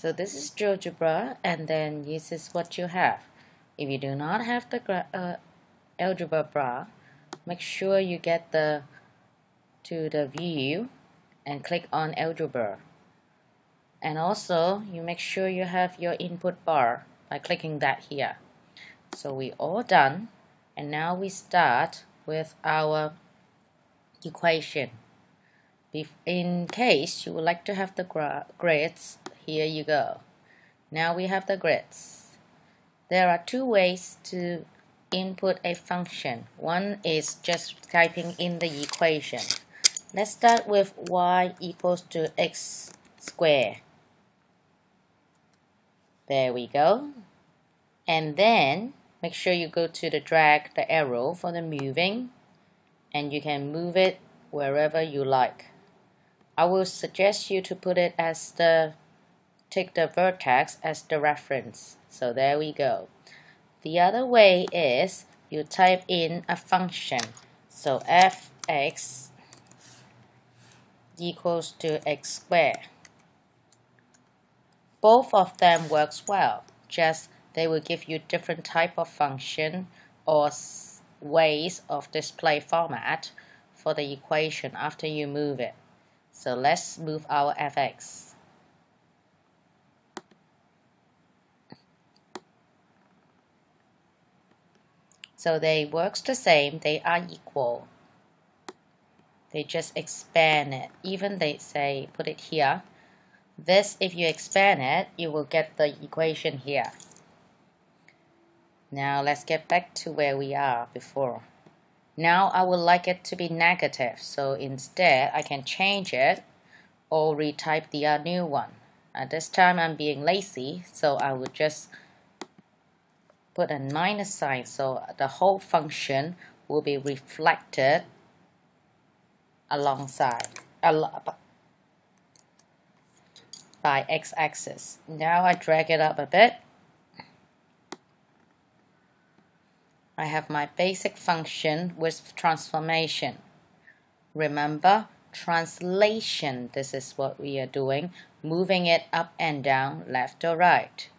So this is GeoGebra and then this is what you have. If you do not have the uh, algebra make sure you get the to the view and click on algebra. And also you make sure you have your input bar by clicking that here. So we all done and now we start with our equation. In case you would like to have the grids here you go. Now we have the grids. There are two ways to input a function. One is just typing in the equation. Let's start with y equals to x squared there we go. And then make sure you go to the drag the arrow for the moving and you can move it wherever you like. I will suggest you to put it as the take the vertex as the reference so there we go the other way is you type in a function so fx equals to x squared both of them works well, just they will give you different type of function or ways of display format for the equation after you move it. So let's move our fx. So they works the same, they are equal. They just expand it. Even they say put it here this, if you expand it, you will get the equation here. Now let's get back to where we are before. Now I would like it to be negative, so instead I can change it or retype the new one. At this time I'm being lazy, so I will just put a minus sign so the whole function will be reflected alongside by x-axis. Now I drag it up a bit. I have my basic function with transformation. Remember, translation, this is what we are doing, moving it up and down, left or right.